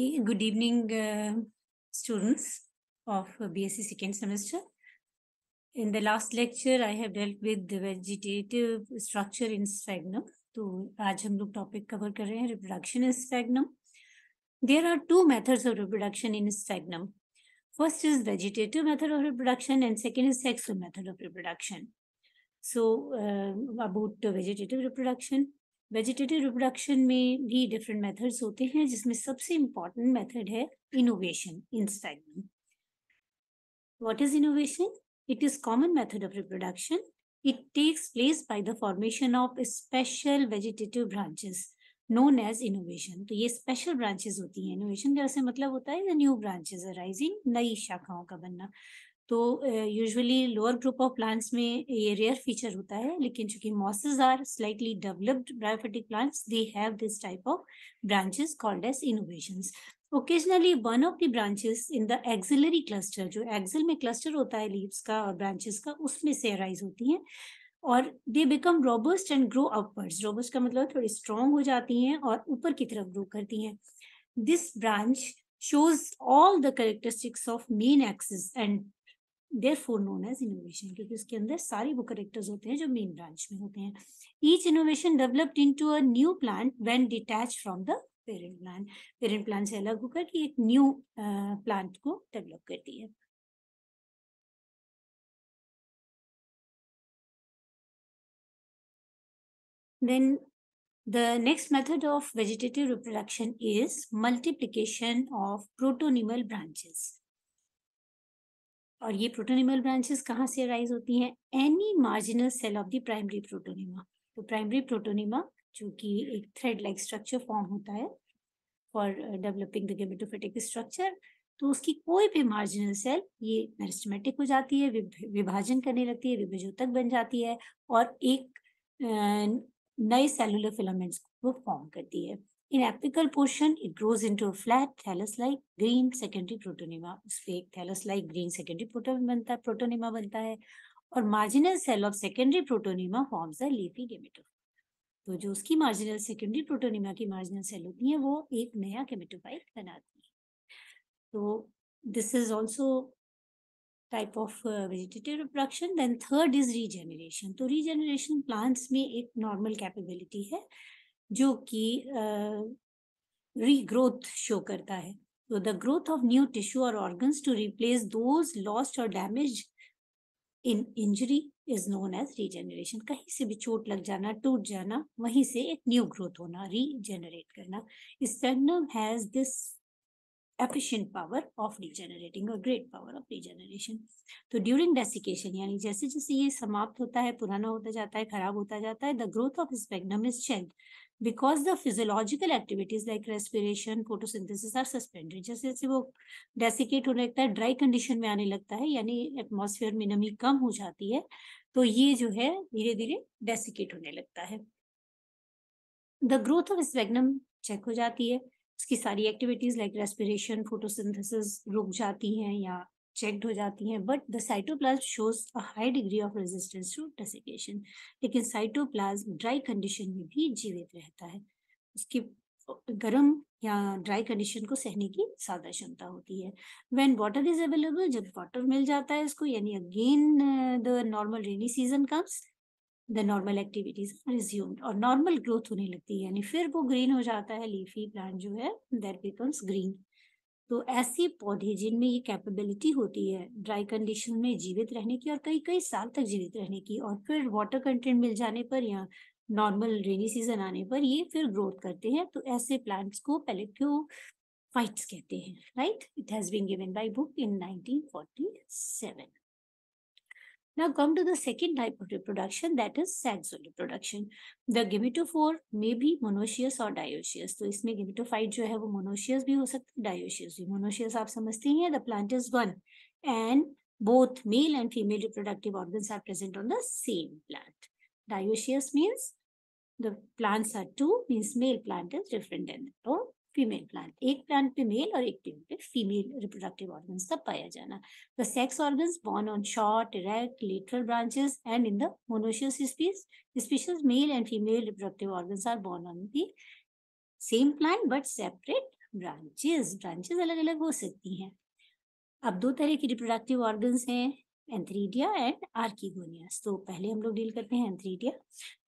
Good evening, uh, students of BSc second semester. In the last lecture, I have dealt with the vegetative structure in sphagnum. तो आज हम लोग topic cover कर रहे हैं reproduction in sphagnum there are two methods of reproduction in sphagnum first is vegetative method of reproduction and second is sexual method of reproduction so about vegetative reproduction vegetative reproduction में भी different methods होते हैं, जिसमें सबसे important method है innovation in sphagnum what is innovation it is common method of reproduction it takes place by the formation of special vegetative branches known as innovation तो ये special branches होती हैं. Innovation का मतलब होता है न्यू ब्रांचेस अराइजिंग नई शाखाओं का बनना. तो usually lower group of plants में ये रेयर फीचर होता है, लेकिन चूँकि mosses are slightly developed bryophytic plants they have this type of branches called as innovations occasionally one of the branches in the axillary cluster जो axil में cluster होता है लीव्स का और ब्रांचेस का, उसमें से अराइज होती हैं और they become robust and grow upwards robust का मतलब थोड़ी स्ट्रॉन्ग हो जाती हैं और ऊपर की तरफ़ ग्रो करती हैं। This branch shows all the characteristics of main axis and therefore known as innovation क्योंकि उसके अंदर सारी वो करेक्टर्स होते हैं जो मेन ब्रांच में होते हैं। Each innovation developed into a new plant when detach from the parent plant parent plant से अलग होकर कि एक न्यू प्लांट को डेवलप करती है। Then the next method of vegetative reproduction is multiplication of protonymal branches. और ये प्रोटोनिमल ब्रांचेस कहाँ से राइज होती हैं? Any marginal cell of the primary protonema तो प्राइमरी प्रोटोनिमा जो कि एक थ्रेड लाइक स्ट्रक्चर फॉर्म होता है for developing the gametophytic structure तो उसकी कोई भी मार्जिनल सेल ये मेरिस्टमेटिक हो जाती है विभाजन करने लगती है विभजोतक बन जाती है और एक नए सेलुलर फिलामेंट्स को फॉर्म करती है। In apical portion, it grows into a flat thallus-like green secondary protonema. उसपे एक thallus-like green secondary protonema बनता है, protonema बनता है और marginal cell of secondary protonema forms a leafy gametophyte. तो जो उसकी मार्जिनल सेकेंडरी प्रोटोनिमा की मार्जिनल सेल होती है वो एक नया केमेटोफाइट बनाती है तो this is also type of vegetative reproduction then third is regeneration तो रीजेनरेशन प्लांट्स में एक नॉर्मल कैपेबिलिटी है जो कि रीग्रोथ शो करता है। तो the growth of new tissue और organs to replace those lost और damage in injury is known as regeneration कहीं से भी चोट लग जाना, टूट जाना, वहीं से एक न्यू ग्रोथ होना रीजेनरेट करना। Sphagnum has this efficient power of regenerating or great power of regeneration तो ड्यूरिंग डेसिकेशन यानी जैसे जैसे ये समाप्त होता है, पुराना होता जाता है, खराब होता जाता है the growth of Sphagnum is checked because the physiological activities like respiration, photosynthesis are suspended. जैसे जैसे वो डेसिकेट होने लगता है ड्राई कंडीशन में आने लगता है, यानी एटमॉस्फेयर में नमी कम हो जाती है तो ये जो है धीरे धीरे डेसिकेट होने लगता है। The growth of Sphagnum check हो जाती है उसकी सारी एक्टिविटीज़ लाइक रेस्पिरेशन फोटोसिंथेसिस रुक जाती हैं या चेक्ड हो जाती हैं but the cytoplasm shows a high degree of resistance to desiccation लेकिन साइटोप्लाज्म ड्राई कंडीशन में भी जीवित रहता है। उसकी गर्म या ड्राई कंडीशन को सहने की ज़्यादा क्षमता होती है। व्हेन वाटर इज़ अवेलेबल जब वाटर मिल जाता है इसको यानी again the normal rainy season comes the normal activities resumed और नॉर्मल ग्रोथ होने लगती है, यानी फिर वो ग्रीन हो जाता है लीफी प्लांट जो है दैट बिकम्स ग्रीन तो ऐसे पौधे जिनमें ये कैपेबिलिटी होती है ड्राई कंडीशन में जीवित रहने की और कई कई साल तक जीवित रहने की और फिर वाटर कंटेंट मिल जाने पर या नॉर्मल रेनी सीज़न आने पर ये फिर ग्रोथ करते हैं तो ऐसे प्लांट्स को पेलेक्यो फाइट्स कहते हैं right it has been given by book in 1947 Now come to the second type of reproduction that is sexual reproduction. The gametophore may be monoecious or dioecious. तो इसमें gametophyte जो है वो monoecious भी हो सकता है dioecious भी monoecious आप समझते हैं the plant is one and both male and female reproductive organs are present on the same plant. Dioecious means the plants are two means male plant is different than the female plant, एक plant पे male और एक plant पे female reproductive organs का पाया जाना। The sex organs borne on short erect lateral branches and in the monoecious species species male and female reproductive organs are borne on the same plant but separate branches branches अलग अलग हो सकती हैं। अब दो तरह की रिप्रोडक्टिव ऑर्गन्स हैं एंथ्रीडिया एंड आर्किगोनियास तो पहले हम लोग डील करते हैं antheridia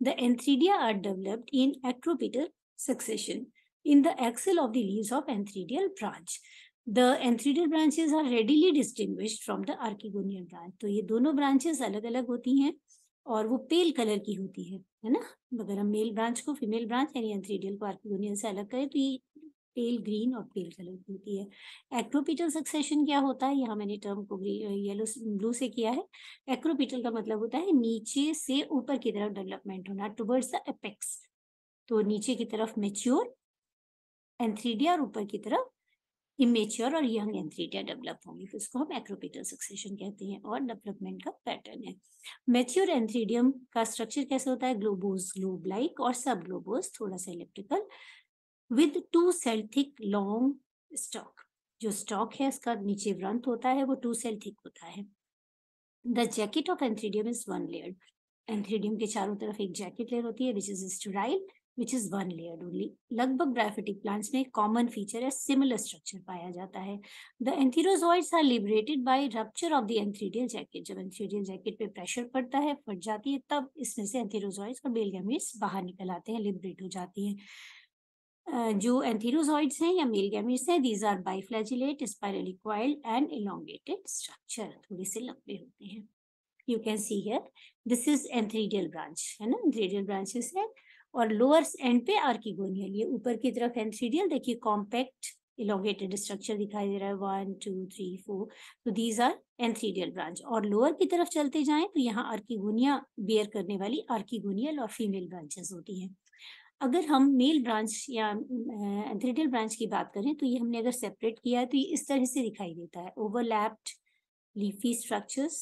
the antheridia are developed in acropetal succession in the axil of the leaves of antheridial branch. The antheridial branches are readily distinguished from the archegonial branch. तो ये दोनों branches अलग अलग होती हैं और वो पेल कलर की होती है है ना? अगर हम मेल ब्रांच को फीमेल ब्रांच यानी एंथ्रीडियल को आर्किगोनियल से अलग करें तो ये पेल ग्रीन और पेल कलर की होती है। एक्रोपिटल सक्सेशन क्या होता है? यहाँ मैंने टर्म को येलो ब्लू से किया है। एक्रोपिटल का मतलब होता है नीचे से ऊपर की तरफ़ डेवलपमेंट होना टुवर्ड्स द एपेक्स तो नीचे की तरफ़ मेच्योर एंथ्रीडिया और ऊपर की तरफ़ इमेच्योर और यंग एंथ्रीडिया डेवलप होंगी इसको हम एक्रोपिटल सक्सेशन कहते हैं और डेवलपमेंट का पैटर्न है। मेच्योर एंथ्रीडियम का स्ट्रक्चर कैसे होता है? ग्लोबोस ग्लोब लाइक और सब ग्लोबोस थोड़ा सा elliptical with two cell thick long stalk जो स्टॉक है, इसका नीचे व्रंत होता है, वो टू सेल थिक होता है। The jacket of antheridium is one layer antheridium के चारों तरफ़ एक जैकेट लेयर होती है which is sterile which is one layered only. लगभग ब्रायोफिटिक प्लांट्स में कॉमन फीचर है सिमिलर स्ट्रक्चर पाया जाता है। The antherozoids are liberated by rupture of the antheridial jacket जब एंथ्रीडियल जैकेट पे प्रेशर पड़ता है, फट जाती है, तब इसमें से एंथीरोजॉइड्स और बेल गैमेट्स बाहर निकल आते हैं लिबरेट हो जाती हैं। जो एंथीरोजॉइड्स हैं या मेल गैमेट्स हैं these are biflagellate spirally coiled and elongated structure थोड़े से लंबे होते हैं। You can see here this is antheridial branch है ना? एंथ्रीडियल ब्रांचेस है। और लोअर एंड पे आर्किगोनियल ये ऊपर की तरफ़ एंथ्रीडियल देखिए कॉम्पैक्ट इलोंगेटेड स्ट्रक्चर दिखाई दे रहा है वन टू थ्री फोर तो दीज आर एंथ्रीडियल ब्रांच और लोअर की तरफ़ चलते जाएँ तो यहाँ आर्किगोनिया बेयर करने वाली आर्किगोनियल और फीमेल ब्रांचेस होती हैं। अगर हम मेल ब्रांच या एंथ्रीडियल ब्रांच की बात करें तो ये हमने अगर सेपरेट किया है तो ये इस तरह से दिखाई देता है। ओवरलैप्ड लीफी स्ट्रक्चर्स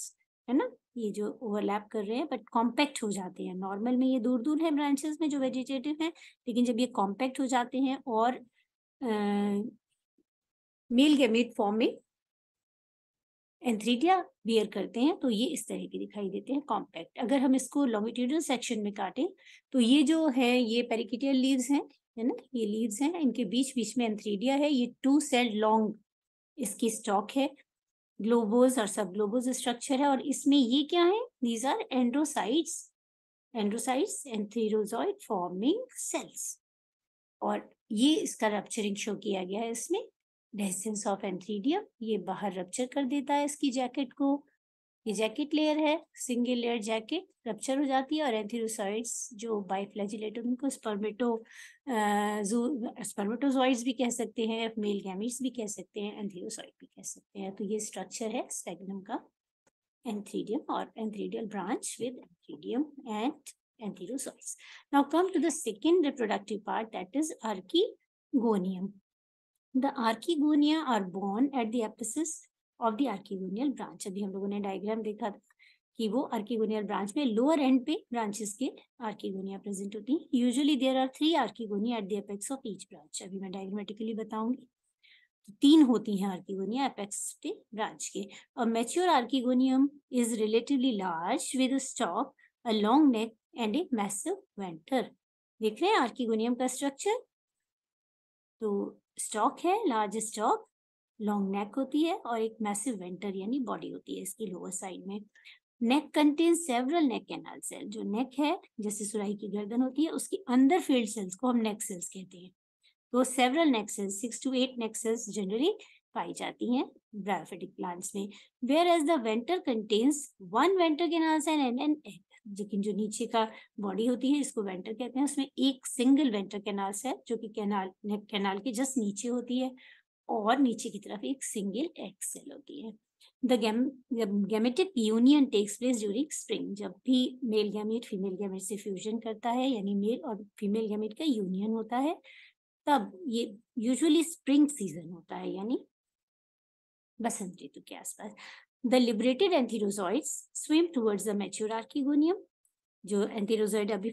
है ना? ये जो ओवरलैप कर रहे हैं बट कॉम्पैक्ट हो जाते हैं। नॉर्मल में ये दूर दूर है ब्रांचेस में जो वेजिटेटिव है, लेकिन जब ये कॉम्पैक्ट हो जाते हैं और मेल गेमेट फॉर्म में एंथ्रीडिया बियर करते हैं तो ये इस तरह के दिखाई देते हैं कॉम्पैक्ट अगर हम इसको लॉन्गिट्यूडल सेक्शन में काटें तो ये जो है, ये पेरिकिटियल लीव्स हैं, है ना? ये लीव्स हैं, इनके बीच बीच में एंथ्रीडिया है, ये टू सेल लॉन्ग इसकी स्टॉक है ग्लोबोज और सब ग्लोबोज स्ट्रक्चर है और इसमें ये क्या है? These are androcytes androcytes antherozoid forming cells और ये इसका रप्चरिंग शो किया गया है इसमें. डेसेंस ऑफ़ एंथ्रीडियम ये बाहर रप्चर कर देता है इसकी जैकेट को. ये जैकेट लेयर है सिंगल लेयर जैकेट रप्चर हो जाती है और एंथीरोसाइड्स जो बाइफ्लैजिलेटेड उनको स्पर्मेटो स्पर्मेटोजॉइड्स भी कह सकते हैं मेल गैमिट्स भी कह सकते हैं एंथीरोसाइड भी कह सकते हैं। तो ये स्ट्रक्चर है स्टेगनम का एंथ्रीडियम और antheridial branch with antheridium and antherozoids now come to the second reproductive part that is archegonium the archegonia are borne at the apices of the archegonial branch अभी हम लोगों ने डायग्राम देखा था कि वो आर्किगोनियल ब्रांच में लोअर एंड पे ब्रांचेस के आर्किगोनिया प्रेजेंट होती हैं। Usually there are three archegonia at the apex of each branch अभी मैं डायग्रामेटिकली बताऊँगी। तो तीन होती हैं आर्किगोनिया एपेक्स के ब्रांच के। और mature archegonium is relatively large with stalk a long neck and a massive venter देख रहे हैं आर्किगोनियम का स्ट्रक्चर तो स्टॉक है लार्ज स्टॉक लॉन्ग नेक होती है और एक मैसिव वेंटर यानी बॉडी होती है इसकी लोअर साइड में। Neck contain several neck canal cell जो नेक है, जैसे सुराही की गर्दन होती है, उसके अंदर फ़ील्ड सेल्स को हम नेक सेल्स कहते हैं। तो several neck cells six to eight neck cells generally पाई जाती हैं ब्रायोफिटिक प्लांट्स में। Whereas the venter contains one venter canal cell and an egg लेकिन जो नीचे का बॉडी होती है, इसको वेंटर कहते हैं। उसमें एक सिंगल वेंटर कैनाल सेल जो कि कैनाल नेक कैनाल के जस्ट नीचे होती है। और नीचे की तरफ़ एक सिंगल एग सेल होती है the gametic union takes place during spring जब भी मेल गैमेट फीमेल गैमेट से फ्यूजन करता है, यानी मेल और फीमेल गैमेट का यूनियन होता है, तब ये यूजुअली स्प्रिंग सीज़न होता है, यानी बसंत ऋतु के आसपास। The liberated antherozoids swim towards the mature archegonium जो एंथीरोजॉइड अभी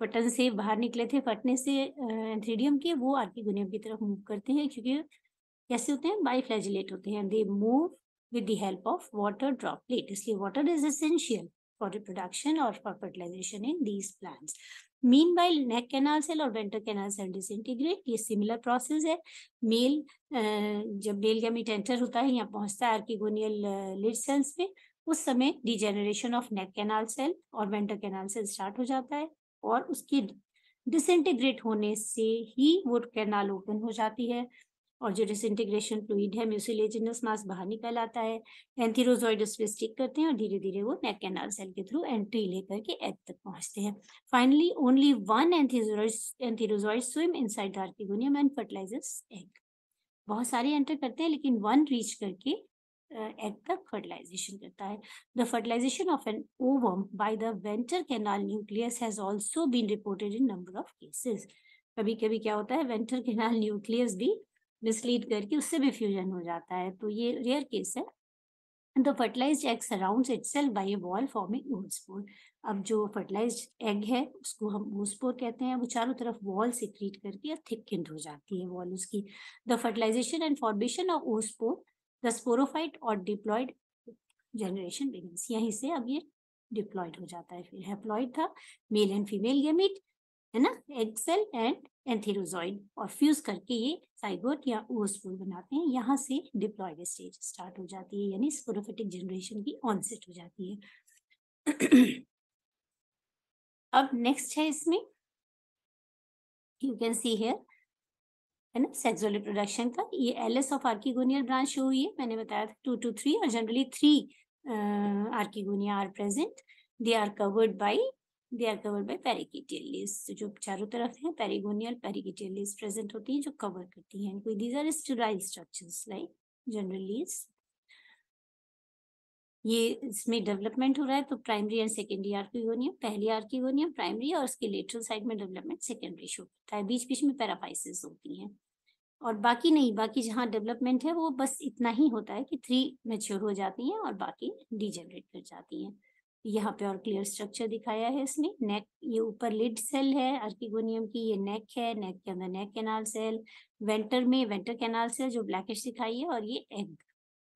फटन से बाहर निकले थे, फटने से एंथ्रीडियम के, वो आर्किगोनियम की तरफ़ मूव करते हैं, क्योंकि कैसे होते हैं? बाईफ्लैजिलेट होते हैं। They move with the help of water droplet इसलिए water is essential for reproduction और for fertilization in these plants mean neck canal cell और वेंटर कैनाल सेल डिसइंटीग्रेट ये सिमिलर प्रोसेस है। मेल जब मेल गैमिट एंटर होता है या पहुँचता है आर्किगोनियल लिड सेल्स में, उस समय degeneration of neck canal cell और वेंटर कैनाल सेल स्टार्ट हो जाता है और उसकी डिसइंटीग्रेट होने से ही वो कैनाल ओपन हो जाती है। और जो डिसइंटीग्रेशन फ्लूड है म्यूसिलेजिनस मास बाहर निकल आता है एंथीरोजॉइड उस पर स्टिक करते हैं और धीरे धीरे वो नेक कैनाल सेल के थ्रू एंट्री लेकर के एग तक पहुँचते हैं। Finally only one antherozoid swim inside the archegonium and fertilizes egg बहुत सारे एंटर करते हैं, लेकिन वन रीच करके एग तक फर्टिलाइजेशन करता है। The fertilization of an ovum by the venter canal nucleus has also been reported in number of cases कभी कभी क्या होता है वेंटर कैनाल न्यूक्लियस भी मिसलीड करके उससे भी फ्यूजन हो जाता है। तो ये रेयर केस है। The fertilized egg surrounds itself by a wall forming oospore अब जो फर्टिलाइज्ड एग है, उसको हम ओस्पोर कहते हैं। वो चारों तरफ़ वॉल से क्रिएट करके थिकिंड हो जाती है वॉल उसकी। The fertilization and formation of oospore the sporophyte और डिप्लॉयड जनरेशन बिगिंस यहीं से अब ये डिप्लॉयड हो जाता है। फिर हैप्लॉयड था मेल एंड फीमेल गेमिट है ना? एग सेल एंड एंथेरोजॉइड और फ्यूज करके ये साइगोट या ओस्पोर बनाते हैं। यहाँ से डिप्लॉयड स्टेज स्टार्ट हो जाती है, यानी स्पोरोफिटिक जनरेशन की ऑनसेट हो जाती है। अब नेक्स्ट है इसमें। यू कैन सी हेयर है ना? सेक्सुअल रिप्रोडक्शन का। ये एलिस ऑफ़ आर्किगोनियल ब्रांच शो हुई है। मैंने बताया था टू टू थ्री और generally three archegonia are present they are covered by they are covered by perichaetial leaves जो चारों तरफ़ है पेरिगोनियल पेरिकिटियल लीव्स प्रेजेंट होती हैं, जो कवर करती हैं। कोई these are sterile structures like general leaves ये इसमें डेवलपमेंट हो रहा है तो प्राइमरी एंड सेकेंडरी आर्किगोनियम पहली आर्किगोनियम प्राइमरी और उसके लेटरल साइड में डेवलपमेंट सेकेंडरी शो करता है। बीच बीच में पैराफाइसिस होती हैं। और बाकी नहीं, बाकी जहाँ डेवलपमेंट है, वो बस इतना ही होता है कि थ्री मेच्योर हो जाती हैं और बाकी डिजेनरेट कर जाती हैं। यहाँ पे और क्लियर स्ट्रक्चर दिखाया है इसने। नेक ये ऊपर लिड सेल है आर्किगोनियम की ये नेक है नेक के अंदर नेक कैनाल सेल वेंटर में वेंटर कैनाल सेल जो ब्लैकिश दिखाई है और ये एग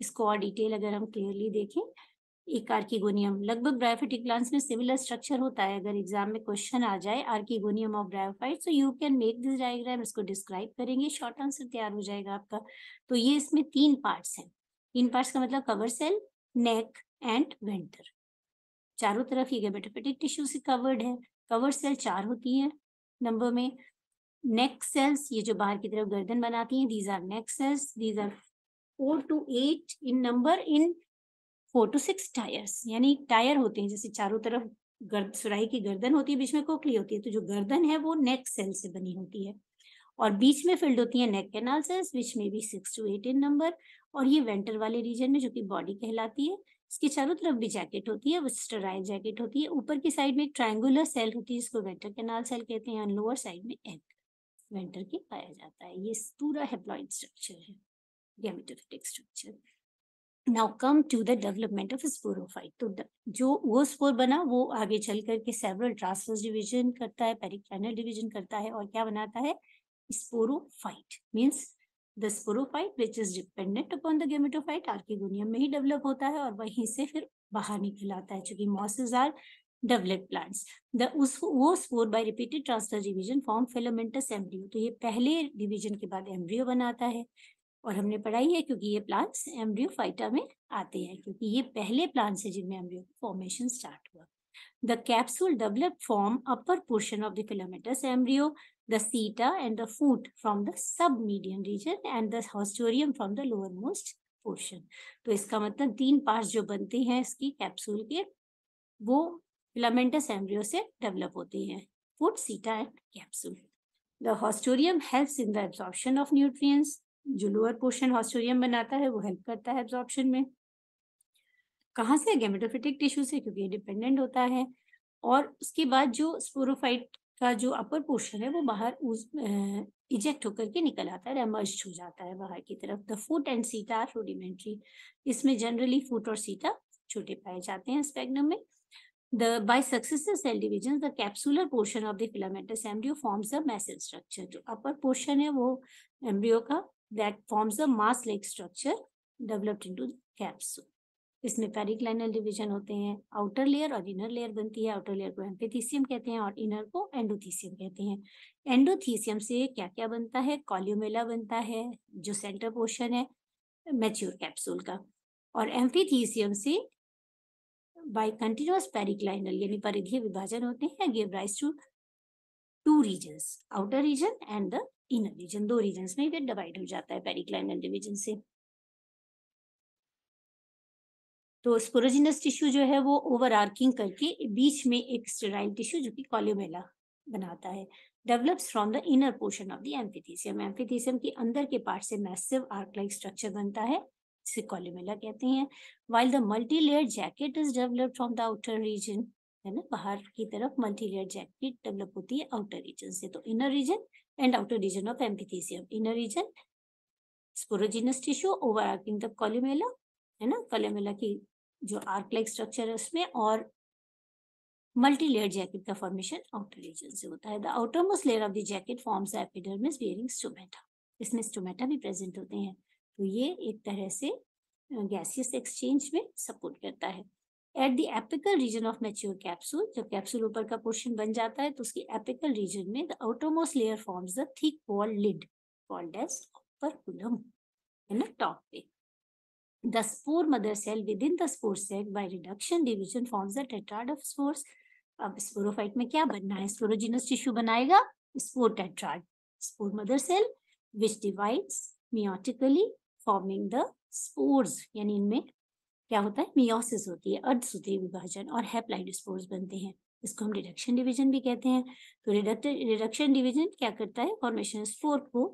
इसको और डिटेल अगर हम क्लियरली देखें, एक आर्किगोनियम लगभग ब्रायोफिटिक प्लांट्स में सिमिलर स्ट्रक्चर होता है, अगर एग्ज़ाम में क्वेश्चन आ जाए archegonium of bryophyte so you can make this diagram इसको डिस्क्राइब करेंगे शॉर्ट आंसर तैयार हो जाएगा आपका। तो ये इसमें तीन पार्ट्स हैं। तीन पार्ट्स का मतलब cover cell neck and venter चारों तरफ़ ये गेमेटोफिटिक टिश्यू से कवर्ड है। कवर सेल चार होती है नंबर में। नेक सेल्स, ये जो बाहर की तरफ़ गर्दन बनाती हैं these are neck cells these are four to eight in number in four to six tiers यानी टायर होते हैं, जैसे चारों तरफ़ गर्द सुराई की गर्दन होती है, बीच में कोकली होती है तो जो गर्दन है वो नेक सेल से बनी होती है। और बीच में फिल्ड होती है नेक कैनाल सेल्स विच में भी six to eight in number और ये वेंटर वाले रीजन में जो कि बॉडी कहलाती है। इसके चारों तरफ़ भी जैकेट होती है वो स्टराइल जैकेट होती है। ऊपर की साइड में एक ट्रायंगुलर सेल होती है, जिसको वेंटर कैनाल सेल कहते हैं लोअर साइड में एग वेंटर के पाया जाता है। ये पूरा हेप्लॉइड स्ट्रक्चर है gametophytic structure now come to the development of sporophyte तो जो वो स्पोर बना, वो आगे चल करके सेवरल ट्रांसफर्स डिवीज़न करता है पेरिक्लाइनल डिवीज़न करता है, और क्या बनाता है? Sporophyte means the sporophyte which is dependent upon the gametophyte archegonium में ही डेवलप होता है और वहीं से फिर बाहर निकल आता है, चूँकि mosses are develop plants the उस, वो spore by repeated transverse division form filamentous embryo तो ये पहले डिवीज़न के बाद एम्ब्रियो बनाता है। और हमने पढ़ाई है क्योंकि ये प्लांट्स एम्ब्रियो फाइटा में आते हैं, क्योंकि ये पहले प्लांट्स है जिनमें एम्ब्रियो फॉर्मेशन स्टार्ट हुआ। The capsule develop form upper portion of the filamentous embryo the seta and the foot from the submedian region and the haustorium from the lowermost portion. तो इसका मतलब तीन पार्ट्स जो बनते हैं इसकी कैप्सूल के, वो फिलामेंटस एम्ब्रियो से डेवलप होते हैं। Foot seta and capsule the haustorium helps in the absorption of nutrients जो लोअर पोर्शन हॉस्टोरियम बनाता है, वो हेल्प करता है एब्जॉर्प्शन में। कहाँ से? गेमेटोफिटिक टिश्यू से, क्योंकि डिपेंडेंट होता है। और उसके बाद जो स्पोरोफाइट का जो अपर पोर्शन है वो बाहर उस इजेक्ट होकर के निकल आता है रेमर्ज हो जाता है बाहर की तरफ़। The foot and seta are rudimentary, इसमें जनरली फूट और सीटा छोटे पाए जाते हैं स्पेगनम में। The by successive cell division, the capsular portion of the filamentous embryo forms a massive structure. जो अपर पोर्शन है वो एम्ब्रियो का, that forms a mass like structure developed into the capsule. इसमें पेरिक्लाइनल डिवीज़न होते हैं outer layer और inner layer बनती है। आउटर लेयर को एम्फिथीसियम कहते हैं और इनर को एंडोथीसियम कहते हैं। एंडोथीसियम से क्या क्या बनता है? कॉल्यूमेला बनता है, जो सेंटर पोर्शन है मैच्योर कैप्सूल का। और एम्फिथीसियम से बाय कंटिन्यूस पेरिक्लाइनल यानी परिधीय विभाजन होते हैं give rise to two regions outer region and the inner region दो रीजन्स में डिवाइड हो जाता है पेरिक्लाइनल डिवीज़न से। तो स्पोरोजिनस टिश्यू जो है वो ओवर आर्किंग करके बीच में एक स्टेराइल टिश्यू जो कि कॉल्यूमेला बनाता है, develops from the inner portion of the amphithecium. Amphithecium के अंदर के पार्ट से मैसिव आर्क लाइक स्ट्रक्चर बनता है, जिसे कॉल्यूमेला कहते हैं। While the multi layer jacket is develop from the outer region है ना, बाहर की तरफ़ मल्टी लेयर जैकेट डेवलप होती है आउटर रीजन से। तो inner region and outer region of amphithecium. Inner region sporogenous tissue overarching the columella, है ना, कॉल्यूमेला की जो आर्क लाइक स्ट्रक्चर है उसमें और मल्टी लेयर जैकेट का फॉर्मेशन आउटर रीजन से होता है। The outermost layer of the jacket forms epidermis bearing stomata इसमें स्टोमेटा भी प्रेजेंट होते हैं। तो ये एक तरह से गैसियस एक्सचेंज में सपोर्ट करता है। At the apical region of mature capsule जब कैप्सूल ऊपर का पोर्शन बन जाता है तो उसकी एपिकल रीजन में the outermost layer forms the thick wall lid called as operculum है ना टॉप पे। The spore mother cell within the spore sac by reduction, division forms a tetrad of spores. अब स्पोरोफाइट में क्या बनना है? Sporogenous tissue बनाएगा spore tetrad spore mother cell which divides meiotically forming the spores यानी इनमें क्या होता है? मियोसिस होती है, अर्धसूत्री विभाजन और हैप्लाइड स्पोर्स बनते हैं। इसको हम रिडक्शन डिवीज़न भी कहते हैं। तो रिडक्शन डिवीज़न क्या करता है? फॉर्मेशन स्पोर को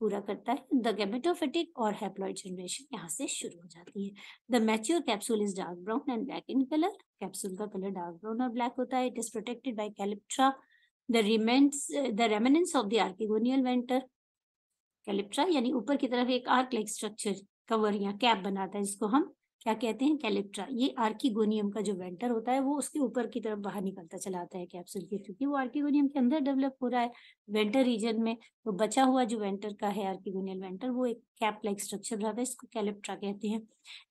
पूरा करता है। द गैमेटोफिटिक और हैप्लॉइड जनरेशन यहाँ से शुरू हो जाती है। The mature capsule is dark brown and black in colour capsule का कलर डार्क ब्राउन और ब्लैक होता है। It is protected by calyptra the remnants the remnants of the archegonial venter calyptra यानी ऊपर की तरफ़ एक आर्क लाइक स्ट्रक्चर कवर या कैप बनाता है। जिसको हम क्या कहते हैं? कैलिप्ट्रा। ये आर्किगोनियम का जो वेंटर होता है, वो उसके ऊपर की तरफ़ बाहर निकलता चला आता है कैप्सूल के, क्योंकि वो आर्किगोनियम के अंदर डेवलप हो रहा है, वेंटर रीजन में। तो बचा हुआ जो वेंटर का है, आर्किगोनियल वेंटर, वो एक कैप लाइक स्ट्रक्चर रहता है, इसको कैलिप्ट्रा कहते हैं।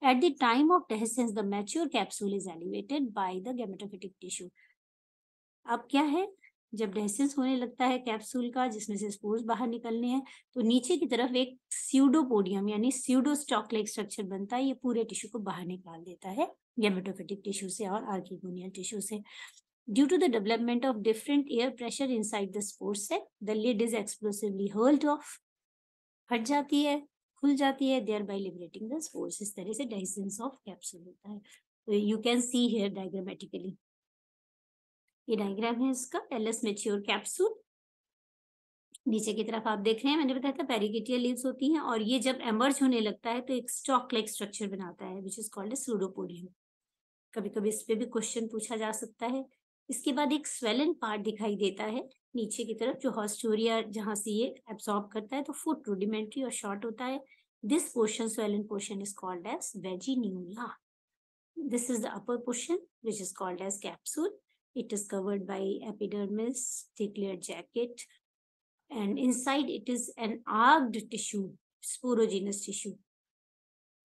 At the time of dehiscence the mature capsule is elevated by the gametophytic tissue अब क्या है? जब डेसेंस होने लगता है कैप्सूल का, जिसमें से स्पोर्स बाहर निकलने हैं तो नीचे की तरफ़ एक स्यूडोपोडियम यानी स्यूडो स्टॉक लाइक स्ट्रक्चर बनता है। ये पूरे टिश्यू को बाहर निकाल देता है गेमेटोफिटिक टिश्यू से और आर्किगोनियल टिश्यू से। Due to the development of different air pressure inside the spores sac the lid is explosively hurled off हट जाती है, खुल जाती है thereby liberating the spores इस तरह से डाइसेंस ऑफ़ कैप्सूल होता है। You can see here diagrammatically ये डायग्राम है इसका एलएस मेच्योर कैप्सूल नीचे की तरफ़ आप देख रहे हैं, मैंने बताया था पेरिकेटियल लीव्स होती हैं और ये जब एमर्ज होने लगता है तो एक स्टॉक लाइक स्ट्रक्चर बनाता है which is called a pseudopodium कभी कभी इस पे भी क्वेश्चन पूछा जा सकता है। इसके बाद एक स्वेलन पार्ट दिखाई देता है, नीचे की तरफ़ जो हॉस्टोरिया जहाँ से ये एब्सॉर्ब करता है तो फुट रूडिमेंट्री और शॉर्ट होता है। This portion swollen portion is called as vaginula this is the upper portion which is called as capsule It is covered by epidermis, thick layer jacket, and inside it is an arced tissue, sporogenous tissue.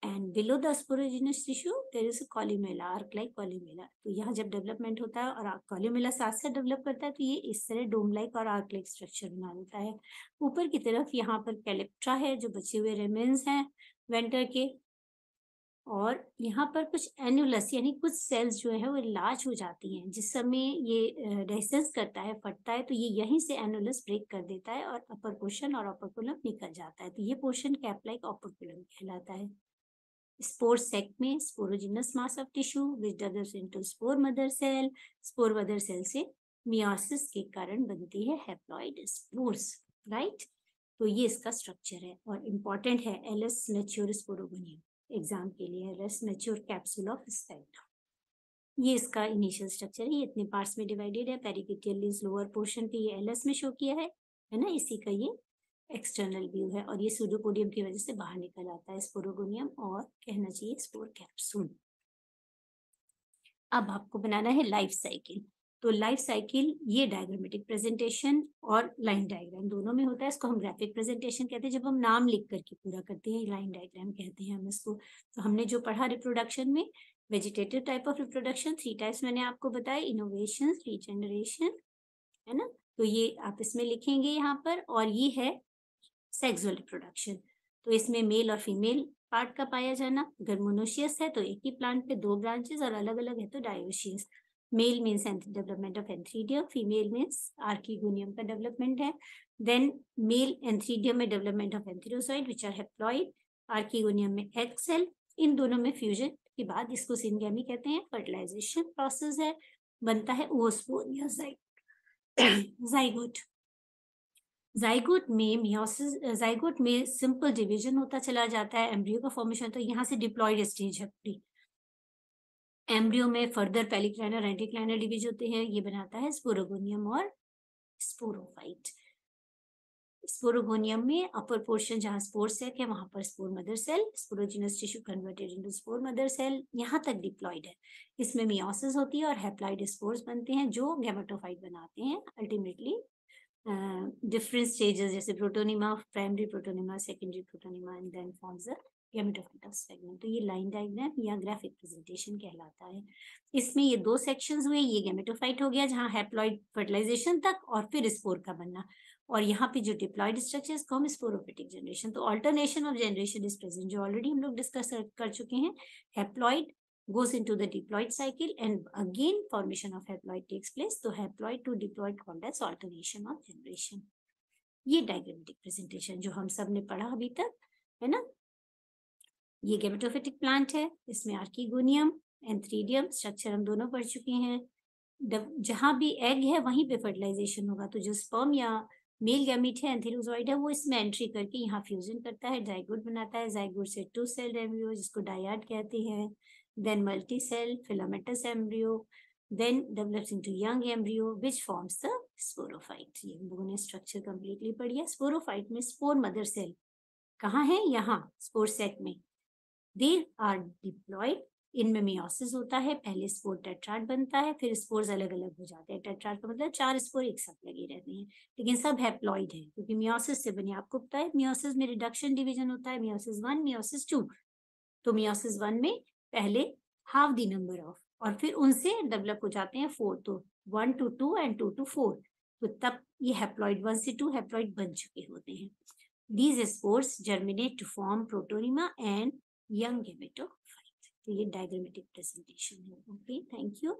And below the sporogenous tissue, there is a columella, arc-like columella. तो यहाँ जब development होता है और columella साथ साथ develop करता है तो ये इस तरह डोम लाइक और आर्क लाइक स्ट्रक्चर बना देता है ऊपर की तरफ़ यहाँ पर कैलेप्ट्रा है जो बचे हुए रेमेन्स हैं वेंटर के और यहाँ पर कुछ एनुलस यानी कुछ सेल्स जो है, वो लार्ज हो जाती हैं, जिस समय ये रेसेंस करता है, फटता है तो ये यहीं से एनुलस ब्रेक कर देता है और अपर पोर्शन और अपर कुलम निकल जाता है। तो ये पोर्शन कैपलाइक अपर कुलम कहलाता है। स्पोर सेक में sporogenous mass of tissue which develops into spore mother cell spore mother cell से मियोसिस के कारण बनती है हैप्लॉइड स्पोर्स राइट तो ये इसका स्ट्रक्चर है और इंपॉर्टेंट है एलएस मेच्योर स्पोरोगोनियम एग्ज़ाम के लिए रेस्ट मेच्योर कैप्सूल ऑफ़ स्पेक्ट ये इसका इनिशियल स्ट्रक्चर है, ये इतने पार्ट्स में डिवाइडेड है पेरिकिटियल लोअर पोर्शन पे ये एलएस में शो किया है है ना? इसी का ये एक्सटर्नल व्यू है और ये सूडोपोडियम की वजह से बाहर निकल आता है स्पोरोगोनियम और कहना चाहिए स्पोर कैप्सूल अब आपको बनाना है लाइफ साइकिल तो लाइफ साइकिल ये डायग्रामेटिक प्रेजेंटेशन और लाइन डायग्राम दोनों में होता है। इसको हम ग्राफिक प्रेजेंटेशन कहते हैं। जब हम नाम लिख करके पूरा करते हैं लाइन डायग्राम कहते हैं हम इसको। तो हमने जो पढ़ा रिप्रोडक्शन में vegetative type of reproduction three types मैंने आपको बताया इनोवेशन रीजनरेशन है ना? तो ये आप इसमें लिखेंगे यहाँ पर और ये है सेक्सुअल रिप्रोडक्शन तो इसमें मेल और फीमेल पार्ट का पाया जाना। अगर मोनोशियस है तो एक ही प्लांट पे दो ब्रांचेस और अलग अलग है तो dioecious male means development of antheridium female means archegonium का डेवलपमेंट है. देन मेल एंथ्रीडियम में development of antherozoid which are haploid archegonium में एग सेल इन दोनों में फ्यूजन के बाद इसको सिंगेमी कहते हैं फर्टिलाइजेशन प्रोसेस है, बनता है ओस्पोर या जाइगोट जाइगोट में मियोसिस जाइगोट में सिंपल डिवीज़न होता चला जाता है एम्ब्रियो का फॉर्मेशन तो यहाँ से डिप्लॉयड स्टेज है पूरी। एम्ब्रियो में फर्दर पेलिक्लाइनर, एंटीक्लाइनर डिवीज होते हैं, ये बनाता है स्पोरोगोनियम और स्पोरोफाइट। स्पोरोगोनियम में अपर पोर्शन जहाँ स्पोर सेक है, वहाँ पर spore mother cell, sporogenous tissue converted into spore mother cell, यहाँ तक डिप्लॉयड है। इसमें मियोसिस होती है और हेप्लॉइड स्पोर्स बनते हैं जो गैमेटोफाइट बनाते हैं अल्टीमेटली। डिफरेंट स्टेजेस जैसे protonema, primary protonema, secondary protonema and then forms gametophyte of segment तो ये लाइन डायग्राम या ग्राफिक प्रेजेंटेशन कहलाता है। इसमें ये दो सेक्शंस हुए, ये गैमेटोफाइट हो गया जहाँ हैप्लॉइड फर्टिलाइजेशन तक और फिर स्पोर का बनना। और यहाँ पे जो डिप्लॉयड स्ट्रक्चर को हम स्पोरोफिटिक जनरेशन तो alternation of generation is present जो ऑलरेडी हम लोग डिस्कस कर चुके हैं। Haploid goes into the diploid cycle and again formation of haploid takes place तो haploid to diploid called as alternation of generation ये डायग्रामेटिक प्रेजेंटेशन जो हम सबने पढ़ा अभी तक, है ना? ये गेमेटोफिटिक प्लांट है, इसमें आर्कीगोनियम एंथ्रीडियम स्ट्रक्चर हम दोनों पढ़ चुके हैं। जहाँ भी एग है, वहीं पे फर्टिलाइजेशन होगा। तो जो स्पर्म या मेल गैमिट है एंथेरोजॉइड है, वो इसमें एंट्री करके यहाँ फ्यूजन करता है जाइगोट बनाता है। जाइगोट से टू सेल एम्ब्रियो जिसको डायाड कहते हैं। Then multi cell filamentous embryo then develops into young embryo which forms the sporophyte ये हम लोगों ने स्ट्रक्चर कंप्लीटली पढ़ी है स्पोरोफाइट में स्पोर मदर सेल कहाँ है? यहाँ स्पोर सेट में। They are diploid. इनमें मियोसिस होता है, पहले स्पोर टेट्राड बनता है, फिर स्पोर्स अलग अलग हो जाते हैं। टेट्राड का मतलब चार स्पोर एक साथ लगे रहते हैं, लेकिन सब हैप्लॉइड है, क्योंकि मियोसिस से बने आपको पता है मियोसिस में रिडक्शन डिवीज़न होता है मियोसिस वन मियोसिस टू तो मियोसिस वन में पहले हाफ़ दी नंबर ऑफ़ और फिर उनसे डेवलप हो जाते हैं फोर तो one two two and two two four तो तब ये हैप्लॉइड वन से टू हैप्लॉइड बन चुके होते हैं। These spores germinate to form protonema and young gametophyte. The diagrammatic presentation. Okay, thank you.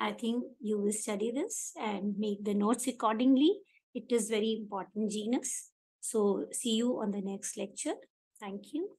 I think you will study this and make the notes accordingly. It is very important genus. So see you on the next lecture. Thank you.